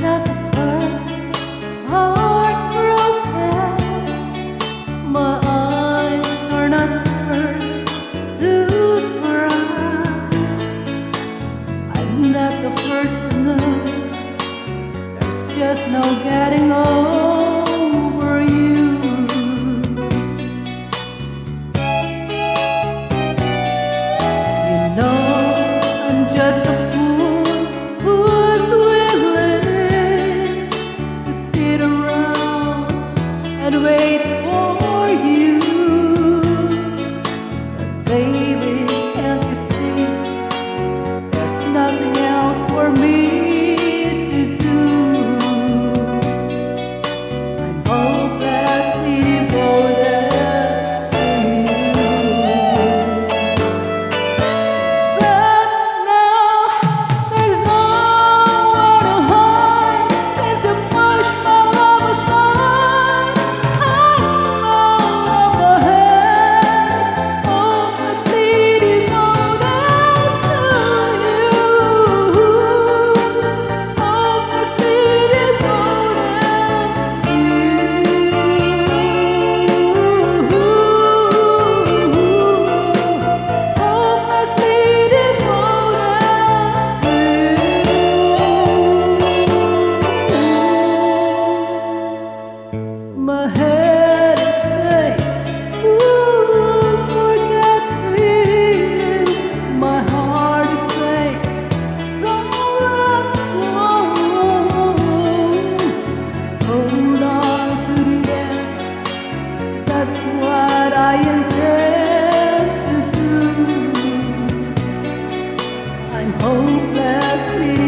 not the first to know. There's just no getting over for you. My head Ooh, forget me. My heart is saying, Don't go. Hold on to. That's what I intend to do. I'm hopelessly